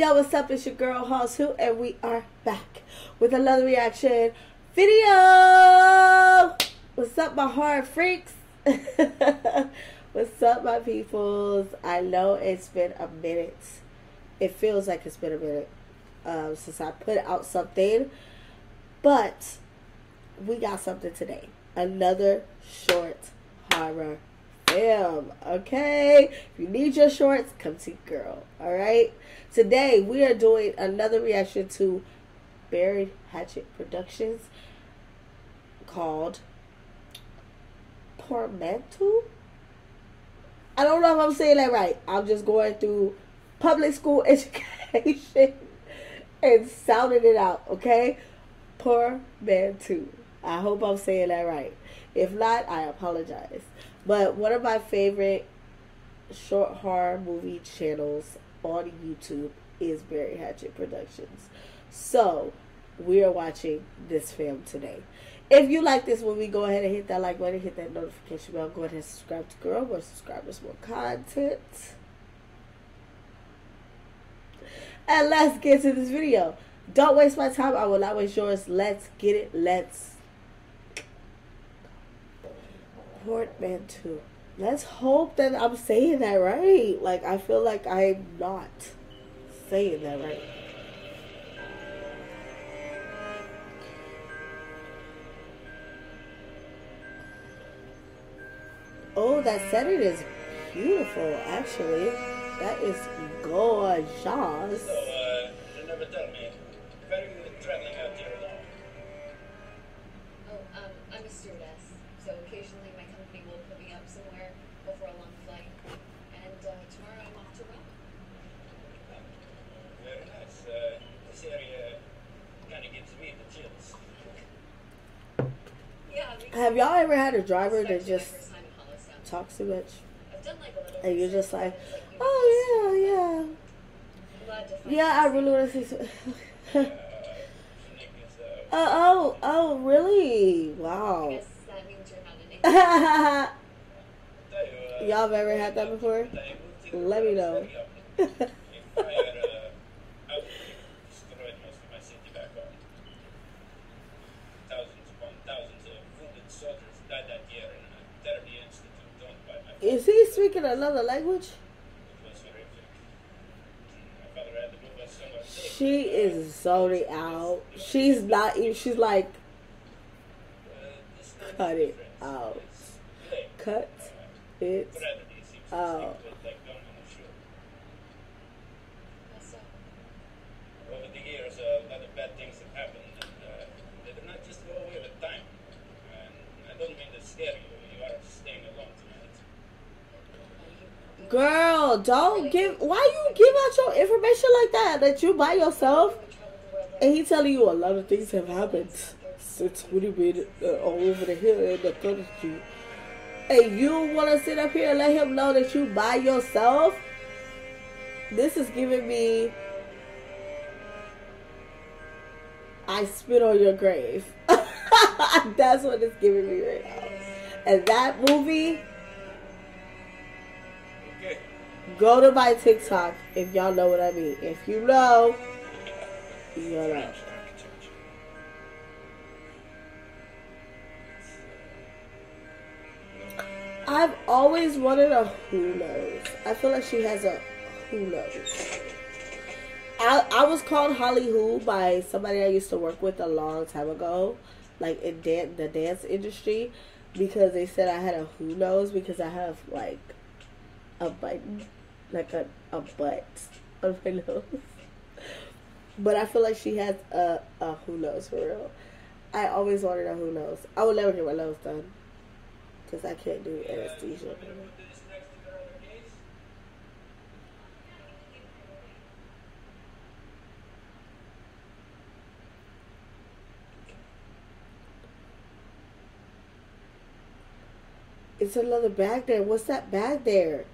Yo, what's up? It's your girl Hollz Who, and we are back with another reaction video. What's up, my hard freaks? what's up, my peoples? I know it's been a minute. It feels like it's been a minute um, since I put out something, but we got something today. Another short horror film. Okay, if you need your shorts, come see girl. All right. Today we are doing another reaction to Buried Hatchet Productions called Portmanteau. I don't know if I'm saying that right. I'm just going through public school education and sounding it out. Okay, Portmanteau. I hope I'm saying that right. If not, I apologize. But one of my favorite short horror movie channels on YouTube is Buried Hatchet Productions. So we are watching this film today. If you like this movie, go ahead and hit that like button, hit that notification bell, go ahead and subscribe to Girl, more subscribers, more content. And let's get to this video. Don't waste my time. I will not waste yours. Let's get it. Let's portmanteau. Let's hope that I'm saying that right. Like, I feel like I'm not saying that right. Oh, that setting is beautiful, actually. That is gorgeous. Have y'all ever had a driver that just first time in Hollistown. talks too much? I've done like a little And you're just like, like, you know, oh, yeah, I'm glad to yeah. Yeah, I really want to see. Uh, oh, oh, really? Wow. guess that means you're not an Y'all have ever had that before? I moved here Let me know. was very young. If I had, uh, I would have destroyed most of my city back home. Thousands upon thousands of wounded soldiers died that year in a terribly institute owned by my Is he speaking another language? She is zoning out. She's not even, she's like, cut it out. Cut it out. stick to it like gum on a shoe. How so? Over the years, a lot of bad things have happened, and uh, they do not just go away with time. And I don't mean to scare you. You are staying alone tonight. Girl, don't give, why you give out your information like that? That you by yourself? And he telling you a lot of things have happened since we been uh, all over the hill in the country. And you want to sit up here and let him know that you by yourself? This is giving me. I spit on your grave. That's what it's giving me right now. And that movie, go to my TikTok if y'all know what I mean. If you know, you know. I've always wanted a who knows. I feel like she has a who knows. I, I was called Holly Who by somebody I used to work with a long time ago, like in dan- the dance industry, because they said I had a who knows because I have like a button, like a, a butt on my nose. But I feel like she has a, a who knows for real. I always wanted a who knows. I would never get my nose done because I can't do anesthesia. It's another bag there. What's that bag there?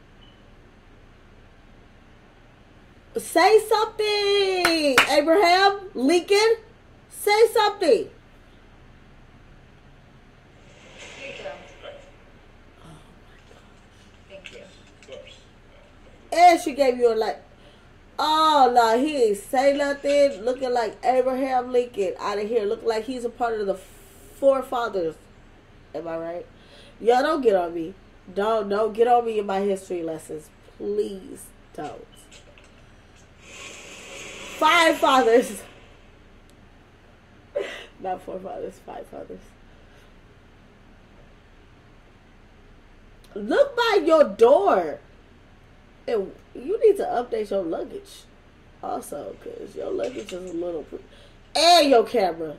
Say something, Abraham Lincoln. Say something. And she gave you a like. Oh no, he ain't say nothing. Looking like Abraham Lincoln out of here. Looking like he's a part of the forefathers. Am I right? Y'all don't get on me. Don't don't get on me in my history lessons. Please don't. Five fathers. Not four fathers, five fathers. Look by your door. And you need to update your luggage also because your luggage is a little pre- and your camera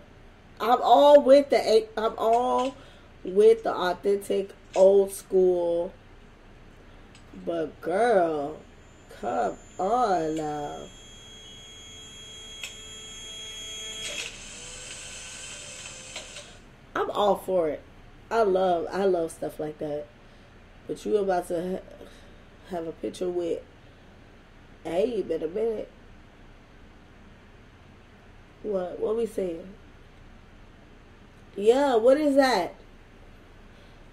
i'm all with the i'm all with the authentic old school but girl come on now all for it i love i love stuff like that but you about to ha- have a picture with Abe in a minute. What? What we saying? Yeah, what is that?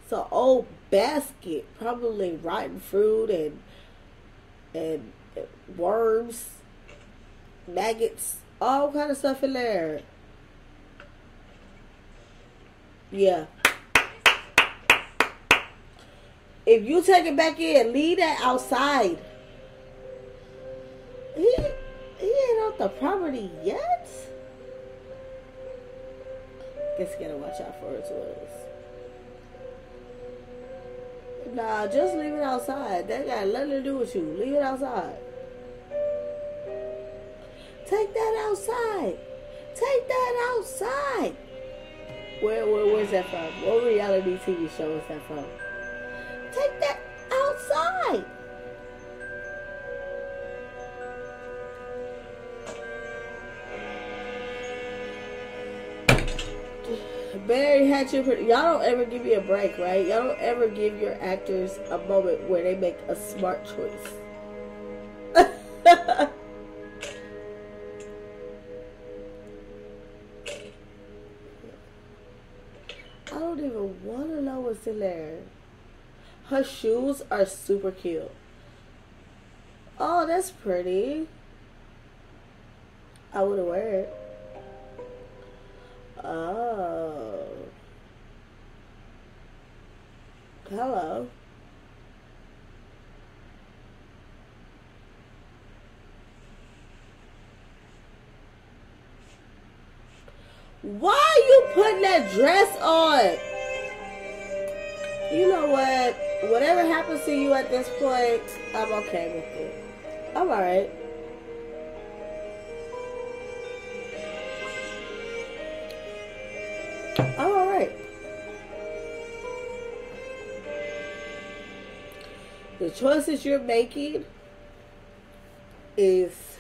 It's an old basket, probably rotten fruit and and worms, maggots, all kind of stuff in there. Yeah. If you take it back in, leave that outside. He he ain't off the property yet. Guess you gotta watch out for his words. Nah, just leave it outside. That got nothing to do with you. Leave it outside. Take that outside. Take that outside. Where, where where's that from? What reality TV show is that from? Take that outside. Buried Hatchet, y'all don't ever give me a break, right? Y'all don't ever give your actors a moment where they make a smart choice. There. Her shoes are super cute. Oh, that's pretty. I would wear it. Oh. Hello. Why are you putting that dress on? You know what? Whatever happens to you at this point, I'm okay with it. I'm alright. I'm alright. The choices you're making is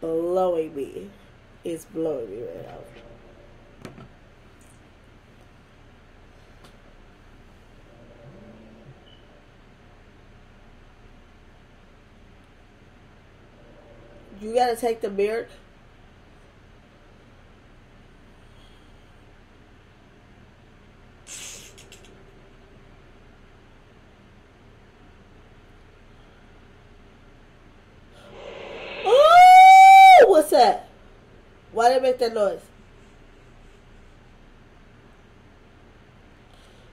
blowing me. It's blowing me right now. You gotta take the mirror. Oh, what's that? Why they make that noise?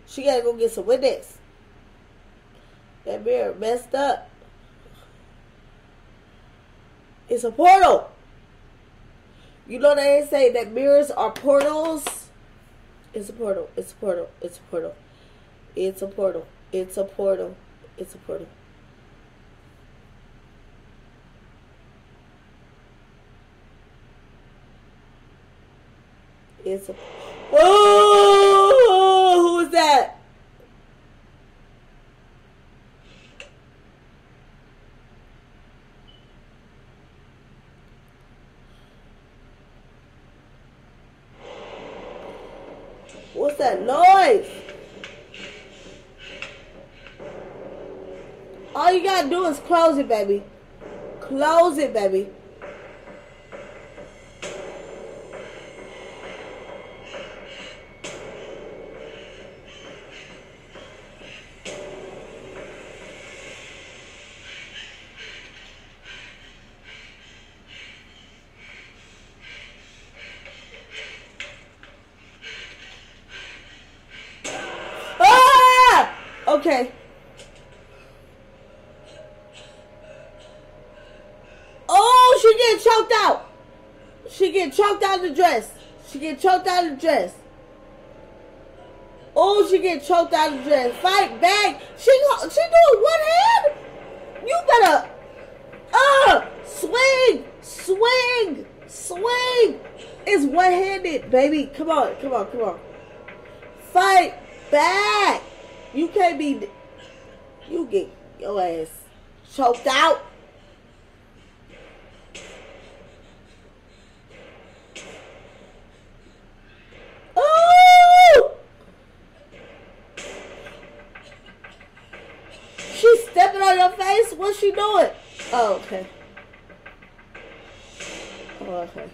She gotta go get some Windex. That mirror messed up. It's a portal. You know they say that mirrors are portals. It's a portal. It's a portal. It's a portal. It's a portal. It's a portal. It's a portal. It's a. Oh, All you gotta do is close it, baby. Close it, baby. Ah! Okay. Choked out. She get choked out of the dress. She get choked out of the dress. Oh, she get choked out of the dress. Fight back. She she doing one hand. You better uh swing, swing, swing. It's one handed, baby. Come on, come on, come on. Fight back. You can't be. You get your ass choked out. Oh! She's stepping on your face. What's she doing? Oh, okay. Oh, okay.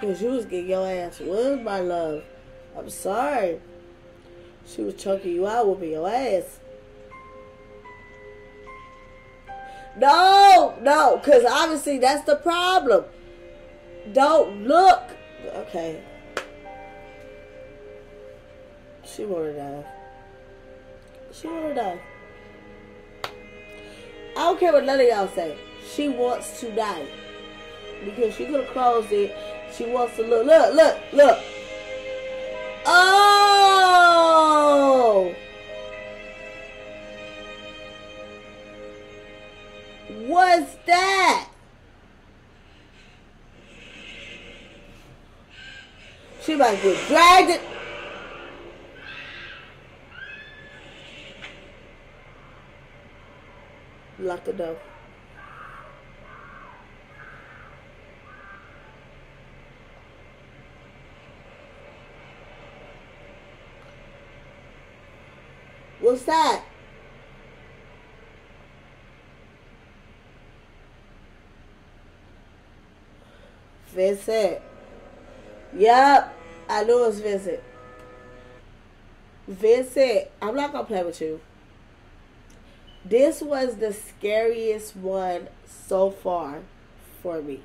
Cause you was getting your ass wood, my love. I'm sorry. She was choking you out whooping your ass. No, no, because obviously that's the problem. Don't look. Okay. She wanna die. She wanna die. I don't care what none of y'all say. She wants to die. Because she could have closed it. She wants to look. Look, look, look. Oh! What's that? She to get dragged. It. Lock the door. What's that? Vincent. Yep, I knew it was Vincent. Vincent, I'm not gonna play with you. This was the scariest one so far for me.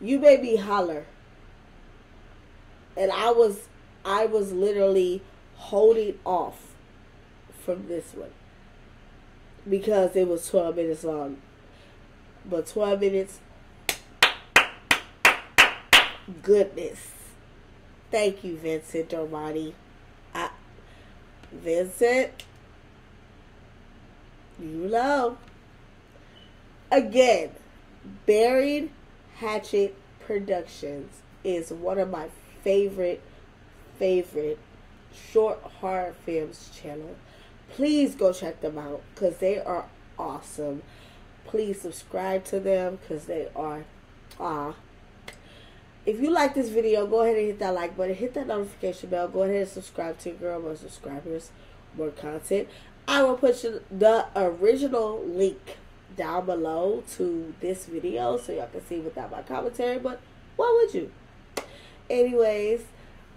You made me holler. And I was I was literally holding off from this one because it was 12 minutes long. But 12 minutes, goodness. Thank you, Vincent Dormati. I, Vincent, you know. Again, Buried Hatchet Productions is one of my favorite, favorite short horror films channel. Please go check them out because they are awesome. Please subscribe to them because they are ah. If you like this video, go ahead and hit that like button, hit that notification bell, go ahead and subscribe to Girl More Subscribers, more content. I will put the original link down below to this video so y'all can see without my commentary, but why would you? Anyways,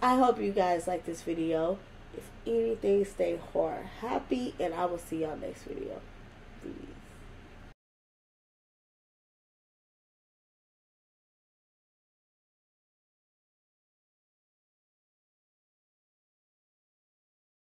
I hope you guys like this video. If anything, stay horror happy, and I will see y'all next video.